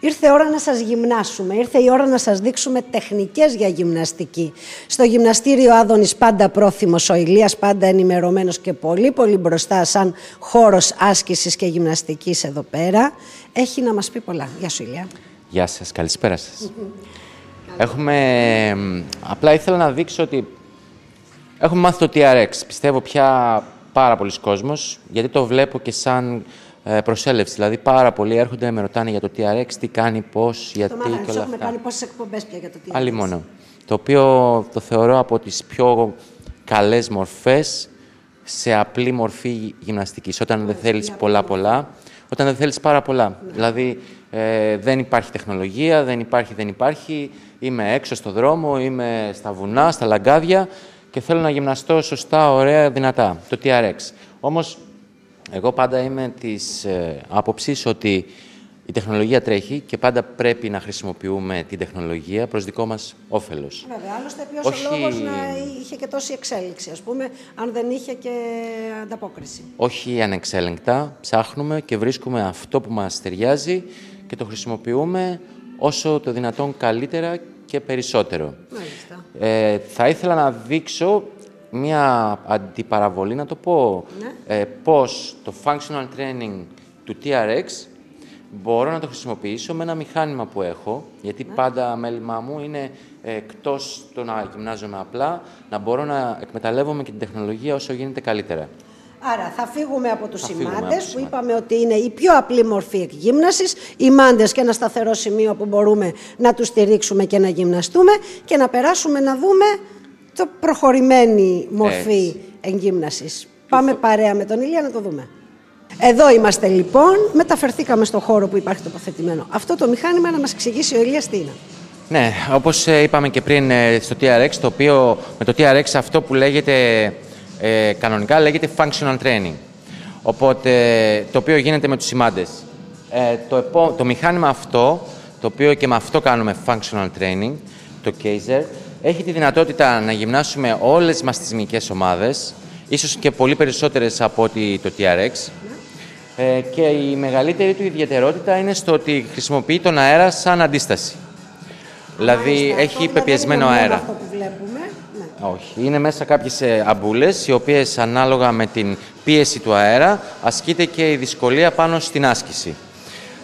Ήρθε η ώρα να σας γυμνάσουμε, ήρθε η ώρα να σας δείξουμε τεχνικές για γυμναστική. Στο γυμναστήριο Άδωνης πάντα πρόθυμος, ο Ηλίας πάντα ενημερωμένος και πολύ πολύ μπροστά σαν χώρος άσκησης και γυμναστικής εδώ πέρα. Έχει να μας πει πολλά. Γεια σου Ηλία. Γεια σας, καλησπέρα σας. Έχουμε... Απλά ήθελα να δείξω ότι έχουμε μάθει το TRX. Πιστεύω πια πάρα πολλοί κόσμος, γιατί το βλέπω και σαν ε, προσέλευση. Δηλαδή, πάρα πολλοί έρχονται, με ρωτάνε για το TRX, τι κάνει, πώς, γιατί Το μάθαμε, και όλα έχουμε αυτά. κάνει πόσες εκπομπές πια για το τι Άλλη μόνο. Το οποίο το θεωρώ από τις πιο καλές μορφές σε απλή μορφή γυμναστικής. Όταν δεν θέλεις πολλά-πολλά, όταν δεν θέλεις πάρα πολλά. Δηλαδή, ε, δεν υπάρχει τεχνολογία, δεν υπάρχει, δεν υπάρχει. Είμαι έξω στο δρόμο, είμαι στα βουνά, στα λαγκάδια και θέλω να γυμναστώ σωστά, ωραία, δυνατά. Το TRX. Όμως, εγώ πάντα είμαι της ε, άποψης ότι η τεχνολογία τρέχει και πάντα πρέπει να χρησιμοποιούμε την τεχνολογία προς δικό μας όφελος. Βέβαια, άλλωστε ποιος Όχι- ο λόγος να είχε και τόση εξέλιξη, ας πούμε, αν δεν είχε και ανταπόκριση; Όχι ανεξέλεγκτα, ψάχνουμε και βρίσκουμε αυτό που μας ταιριάζει και το χρησιμοποιούμε όσο το δυνατόν καλύτερα και περισσότερο. Μάλιστα. Ε, θα ήθελα να δείξω μία αντιπαραβολή, να το πω, ε, πώς το functional training του TRX μπορώ να το χρησιμοποιήσω με ένα μηχάνημα που έχω, γιατί πάντα μέλημά μου είναι ε, εκτός το να γυμνάζομαι απλά, να μπορώ να εκμεταλλεύομαι και την τεχνολογία όσο γίνεται καλύτερα. Άρα θα φύγουμε από τους Θα φύγουμε από σημάντες τους που σημάντες. είπαμε ότι είναι η πιο απλή μορφή εκγύμνασης, οι μάντες και ένα σταθερό σημείο που μπορούμε να τους στηρίξουμε και να γυμναστούμε και να περάσουμε να δούμε το προχωρημένη μορφή Έτσι. εγκύμνασης. Πάμε παρέα με τον Ηλία να το δούμε. Εδώ είμαστε λοιπόν, μεταφερθήκαμε στο χώρο που υπάρχει τοποθετημένο. Αυτό το μηχάνημα να μας εξηγήσει ο Ηλίας τι είναι. Ναι, όπως ε, είπαμε και πριν ε, στο TRX, το οποίο, με το TRX αυτό που λέγεται ε, κανονικά λέγεται functional training. Οπότε, το οποίο γίνεται με τους σημάντες. Ε, το, επό- το μηχάνημα αυτό, το οποίο και με αυτό κάνουμε functional training, το Kaiser, έχει τη δυνατότητα να γυμνάσουμε όλες μας τις μυϊκές ομάδες, ίσως και πολύ περισσότερες από ότι το TRX. Ε, και η μεγαλύτερη του ιδιαιτερότητα είναι στο ότι χρησιμοποιεί τον αέρα σαν αντίσταση. Δηλαδή Μάλιστα, έχει αυτό πεπιεσμένο δεν είναι μόνο αέρα. Αυτό που βλέπουμε. Ναι. Όχι. Είναι μέσα κάποιες αμπούλες, οι οποίες ανάλογα με την πίεση του αέρα ασκείται και η δυσκολία πάνω στην άσκηση.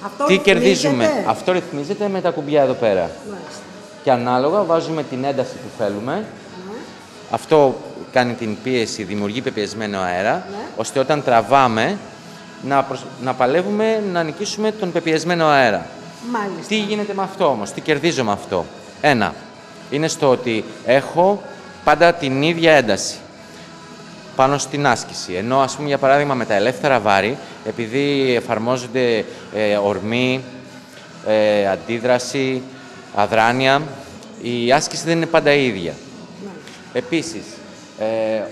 Αυτό Τι ρυθμίζεται; κερδίζουμε. Αυτό ρυθμίζεται με τα κουμπιά εδώ πέρα. Μάλιστα. Και ανάλογα βάζουμε την ένταση που θέλουμε. Αυτό κάνει την πίεση, δημιουργεί πεπιεσμένο αέρα, Ναι. ώστε όταν τραβάμε να, προσ- να παλεύουμε να νικήσουμε τον πεπιεσμένο αέρα. Μάλιστα. Τι γίνεται με αυτό όμως, τι κερδίζω με αυτό; Ένα, είναι στο ότι έχω πάντα την ίδια ένταση πάνω στην άσκηση. Ενώ, ας πούμε, για παράδειγμα, με τα ελεύθερα βάρη, επειδή εφαρμόζονται ε, ορμή, ε, αντίδραση, αδράνεια, η άσκηση δεν είναι πάντα η ίδια. Επίσης, ε,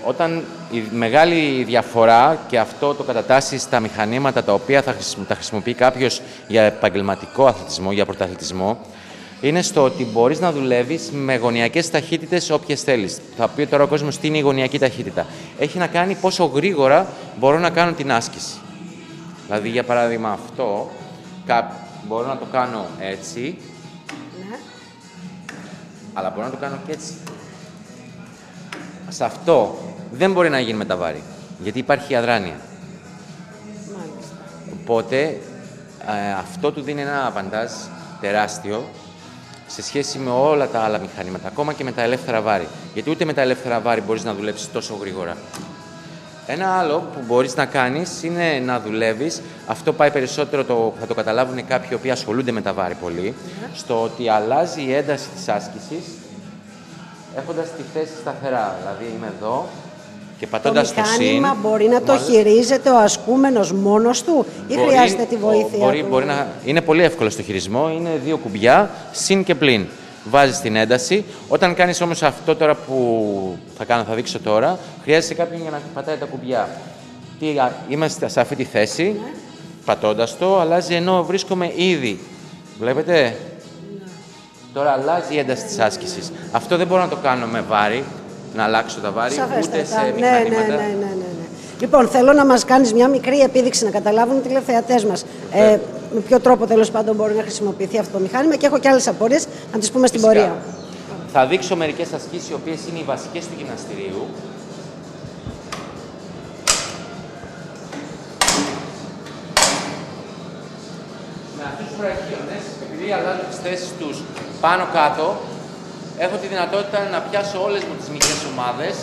όταν η μεγάλη διαφορά και αυτό το κατατάσσει στα μηχανήματα τα οποία θα χρησιμο- τα χρησιμοποιεί κάποιος για επαγγελματικό αθλητισμό, για πρωταθλητισμό, είναι στο ότι μπορείς να δουλεύεις με γωνιακές ταχύτητες όποιες θέλεις. Θα πει τώρα ο κόσμος τι είναι η γωνιακή ταχύτητα. Έχει να κάνει πόσο γρήγορα μπορώ να κάνω την άσκηση. Δηλαδή, για παράδειγμα, αυτό κά- μπορώ να το κάνω έτσι, Ναι. Αλλά μπορώ να το κάνω και έτσι. Σε αυτό δεν μπορεί να γίνει με τα βάρη, γιατί υπάρχει η αδράνεια. Μάλιστα. Οπότε ε, αυτό του δίνει ένα αβαντάζ τεράστιο σε σχέση με όλα τα άλλα μηχανήματα, ακόμα και με τα ελεύθερα βάρη. Γιατί ούτε με τα ελεύθερα βάρη μπορείς να δουλέψεις τόσο γρήγορα. Ένα άλλο που μπορείς να κάνεις είναι να δουλεύεις, αυτό πάει περισσότερο, το, θα το καταλάβουν κάποιοι οι οποίοι ασχολούνται με τα βάρη πολύ, στο ότι αλλάζει η ένταση της άσκησης έχοντας τη θέση σταθερά. Δηλαδή είμαι εδώ και Το πατώντας το, συν... μηχάνημα μπορεί να το μόλις- χειρίζεται ο ασκούμενος μόνος του ή Μπορεί- χρειάζεται τη βοήθεια μπορεί, του; μπορεί να, είναι πολύ εύκολο στο χειρισμό. Είναι δύο κουμπιά, συν και πλην. Βάζεις την ένταση. Όταν κάνεις όμως αυτό τώρα που θα κάνω, θα δείξω τώρα, χρειάζεται κάποιον για να πατάει τα κουμπιά. Τι, α, είμαστε σε αυτή τη θέση, Ναι. πατώντας το, αλλάζει ενώ βρίσκομαι ήδη. Βλέπετε; Ναι. Τώρα αλλάζει η ένταση της άσκησης. Αυτό δεν μπορώ να το κάνω με βάρη, να αλλάξω τα βάρη, ούτε Σαφέστατα. σε Ναι, ναι, μηχανήματα. ναι, ναι, ναι, ναι. Λοιπόν, θέλω να μας κάνεις μια μικρή επίδειξη να καταλάβουν οι τηλεθεατές μας. Ε, με ποιο τρόπο τέλος πάντων μπορεί να χρησιμοποιηθεί αυτό το μηχάνημα και έχω και άλλες απορίες να τις πούμε στην Φυσικά. πορεία. Θα δείξω μερικές ασκήσεις οι οποίες είναι οι βασικές του γυμναστηρίου. Με αυτούς τους βραχίονες, επειδή αλλάζω τις θέσεις τους πάνω κάτω, έχω τη δυνατότητα να πιάσω όλες μου τις μικρές ομάδες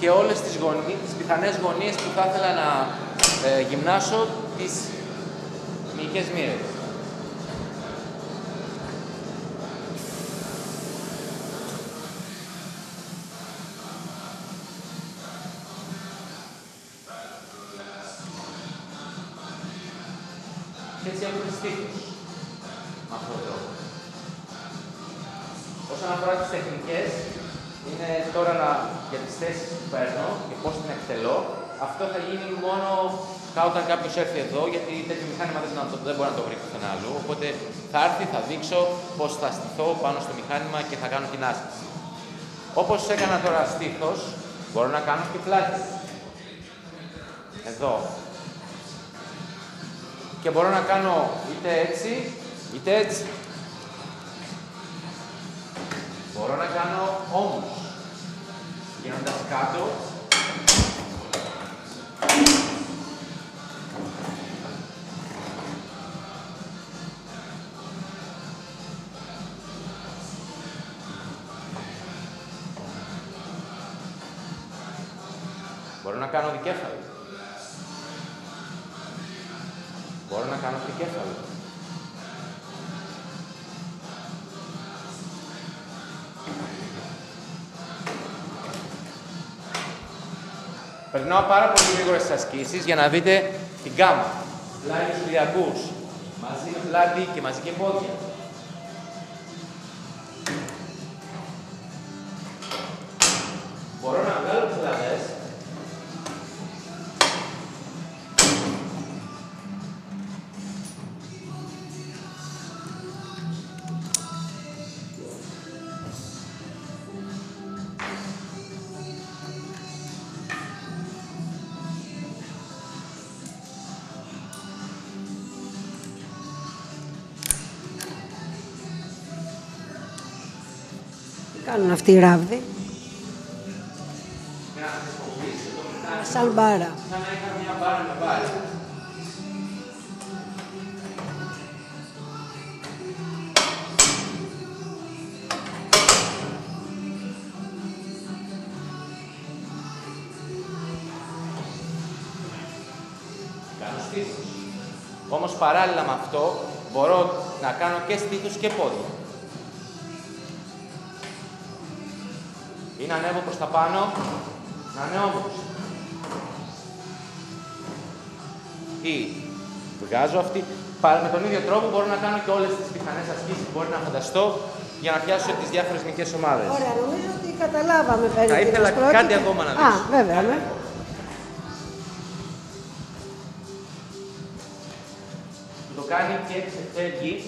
και όλες τις, γωνί, τις πιθανές γωνίες που θα ήθελα να ε, γυμνάσω τις μυϊκές μοίρες. Και έτσι έχουμε στήθος με αυτόν τον τρόπο. Όσον αφορά τις τεχνικές, είναι τώρα να, για τις θέσεις που παίρνω και πώς την εκτελώ. Αυτό θα γίνει μόνο κα- όταν κάποιος έρθει εδώ, γιατί τέτοιο μηχάνημα δεν, να το- δεν μπορεί να το βρει πουθενά αλλού. Οπότε θα έρθει, θα δείξω πώς θα στηθώ πάνω στο μηχάνημα και θα κάνω την άσκηση. Όπως έκανα τώρα στήθος, μπορώ να κάνω και πλάτη. Εδώ. Και μπορώ να κάνω είτε έτσι, είτε έτσι. Μπορώ να κάνω όμως, γίνοντας κάτω, κάνω δικέφαλο. Μπορώ να κάνω δικέφαλο. Περνάω πάρα πολύ γρήγορα στις ασκήσεις για να δείτε την κάμα. Πλάι τους ηλιακούς. Μαζί με πλάτη και μαζί και πόδια. Κάνουν αυτοί οι ράβδοι. για να χρησιμοποιήσω το μηχάνημα Σαν μπάρα. σαν να είχα μια μπάρα με μπάρα. Κάνω στήθος. Όμως παράλληλα με αυτό μπορώ να κάνω και στήθους και πόδια. Να ανέβω προς τα πάνω, να είναι όμως. Ή βγάζω αυτή, πα- με τον ίδιο τρόπο μπορώ να κάνω και όλες τις πιθανές ασκήσεις που μπορεί να φανταστώ για να πιάσω τις διάφορες μικρές ομάδες. Ωραία, νομίζω ότι καταλάβαμε περίπου. Θα ήθελα τι πρόκειται. κάτι ακόμα να Α, δείξω. βέβαια, ναι. Που το κάνει και ξεφεύγεις.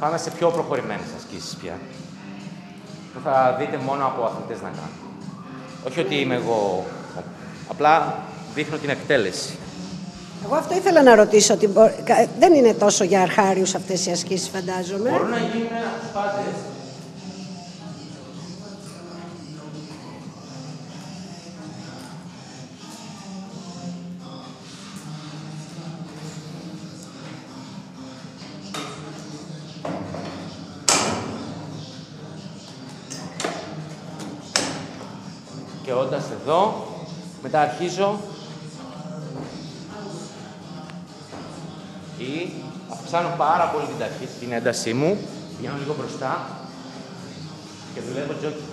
Πάμε σε πιο προχωρημένες ασκήσεις πια. Που θα δείτε μόνο από αθλητές να κάνουν. Όχι ότι είμαι εγώ, απλά δείχνω την εκτέλεση. Εγώ αυτό ήθελα να ρωτήσω. Ότι μπο- κα- Δεν είναι τόσο για αρχάριους αυτές οι ασκήσεις, φαντάζομαι. Μπορούν να γίνουν από Και όντας εδώ, μετά αρχίζω ή αυξάνω πάρα πολύ την, ταχύ, την έντασή μου, πηγαίνω λίγο μπροστά και δουλεύω τζόκι.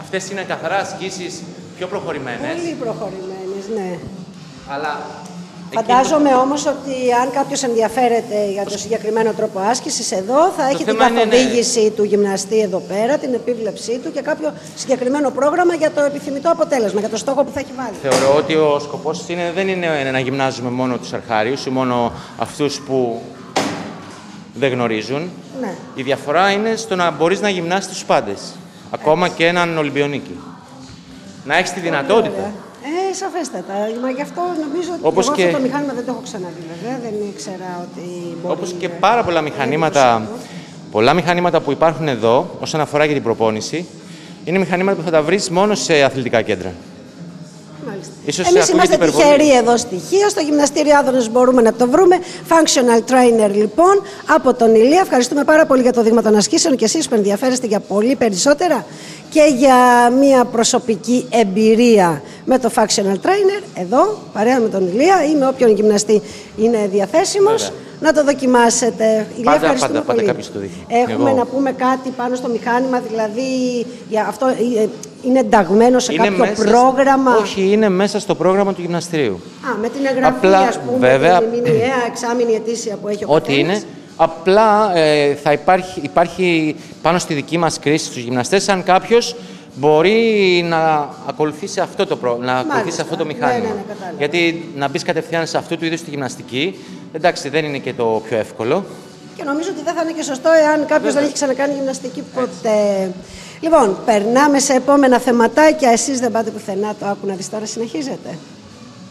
Αυτές είναι καθαρά ασκήσεις πιο προχωρημένες, Πολύ προχωρημένες, ναι. αλλά Φαντάζομαι όμως ότι αν κάποιος ενδιαφέρεται για το συγκεκριμένο τρόπο άσκησης εδώ, θα έχει την θέμα είναι, ναι. καθοδήγηση του γυμναστή εδώ πέρα, την επίβλεψή του και κάποιο συγκεκριμένο πρόγραμμα για το επιθυμητό αποτέλεσμα, για το στόχο που θα έχει βάλει. Θεωρώ ότι ο σκοπός δεν είναι να γυμνάζουμε μόνο τους αρχάριους ή μόνο αυτούς που δεν γνωρίζουν. Ναι. Η διαφορά είναι στο να μπορείς να γυμνάσει τους πάντες. Ακόμα και έναν Ολυμπιονίκη. Να έχεις τη δυνατότητα. Ε, σαφέστατα. Μα γι' αυτό νομίζω ότι Όπως εγώ και- αυτό το μηχάνημα δεν το έχω ξαναδεί βέβαια. Δεν ήξερα ότι μπορεί... Όπως και να- πάρα πολλά να μηχανήματα, είναι πολλά μηχανήματα που υπάρχουν εδώ, όσον αφορά και την προπόνηση, είναι μηχανήματα που θα τα βρεις μόνο σε αθλητικά κέντρα. Μάλιστα. Ίσως Εμείς ακούγεται είμαστε υπερβολή. τυχεροί εδώ στη Χία. Στο γυμναστήριο Άδωνες μπορούμε να το βρούμε. Functional trainer λοιπόν από τον Ηλία. Ευχαριστούμε πάρα πολύ για το δείγμα των ασκήσεων και εσείς που ενδιαφέρεστε για πολύ περισσότερα και για μια προσωπική εμπειρία με το functional trainer εδώ, παρέα με τον Ηλία ή με όποιον γυμναστή είναι διαθέσιμος. Βέβαια. Να το δοκιμάσετε. Ηλία, Πάντα- ευχαριστούμε πάντα- πάντα πολύ. κάποιος το δείχνει. Έχουμε Εγώ. να πούμε κάτι πάνω στο μηχάνημα, δηλαδή για αυτό ε, είναι ενταγμένο σε κάποιο μέσα- πρόγραμμα; Όχι, είναι μέσα στο πρόγραμμα του γυμναστηρίου. Α, με την εγγραφή, Απλά, ας πούμε, βέβαια, την μηνιαία, εξάμηνη ετήσια που έχει ο Ό,τι καθένας. είναι. Απλά ε, θα υπάρχει, υπάρχει πάνω στη δική μας κρίση στους γυμναστές αν κάποιος μπορεί να ακολουθήσει αυτό το, προ... να ακολουθήσει αυτό το Ναι, μηχάνημα. ναι, ναι, κατάλαβα. Γιατί να μπεις κατευθείαν σε αυτού του είδους τη γυμναστική, εντάξει, δεν είναι και το πιο εύκολο. Και νομίζω ότι δεν θα είναι και σωστό εάν κάποιος δεν έχει ξανακάνει γυμναστική ποτέ. Λοιπόν, περνάμε σε επόμενα θεματάκια. Εσείς δεν πάτε πουθενά, το άκου να δεις τώρα συνεχίζετε.